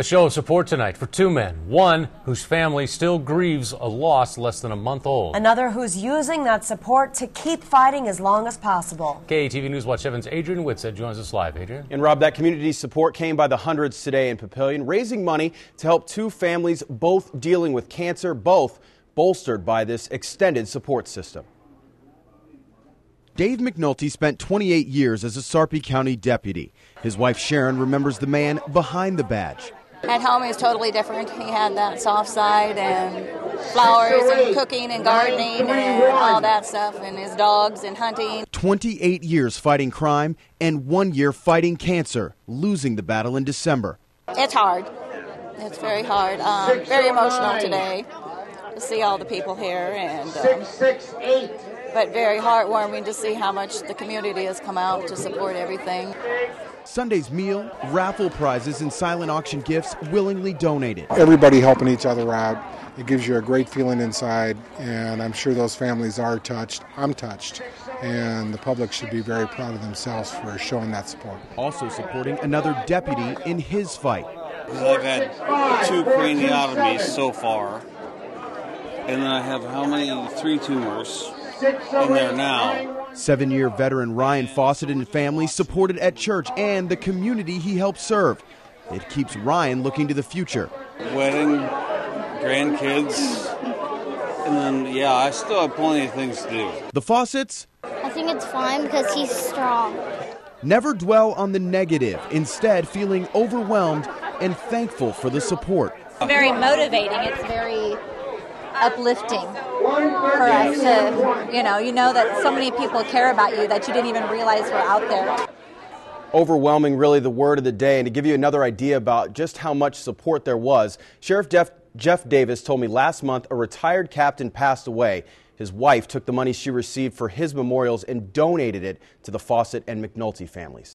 A show of support tonight for two men. One whose family still grieves a loss less than a month old. Another who's using that support to keep fighting as long as possible. KETV News Watch 7's Adrian Whitsett joins us live. Adrian. And Rob, that community support came by the hundreds today in Papillion, raising money to help two families both dealing with cancer, both bolstered by this extended support system. Dave McAnulty spent 28 years as a Sarpy County deputy. His wife Sharon remembers the man behind the badge. At home, he was totally different. He had that soft side and flowers and cooking and gardening and all that stuff, and his dogs and hunting. 28 years fighting crime and one year fighting cancer, losing the battle in December. It's hard. It's very hard. Um, very emotional today to see all the people here, and um, but very heartwarming to see how much the community has come out to support everything. Sunday's meal, raffle prizes, and silent auction gifts willingly donated. Everybody helping each other out. It gives you a great feeling inside, and I'm sure those families are touched. I'm touched, and the public should be very proud of themselves for showing that support. Also supporting another deputy in his fight. I've had two craniotomies so far, and then I have how many? Three tumors in there now. Seven year veteran Ryan Fawcett and family supported at church and the community he helped serve. It keeps Ryan looking to the future. Wedding, grandkids, and then, yeah, I still have plenty of things to do. The Fawcetts? I think it's fine because he's strong. Never dwell on the negative, instead, feeling overwhelmed and thankful for the support. Very motivating. It's very uplifting for us to, you know, you know that so many people care about you that you didn't even realize were out there. Overwhelming, really, the word of the day. And to give you another idea about just how much support there was, Sheriff Jeff, Jeff Davis told me last month a retired captain passed away. His wife took the money she received for his memorials and donated it to the Fawcett and McAnulty families.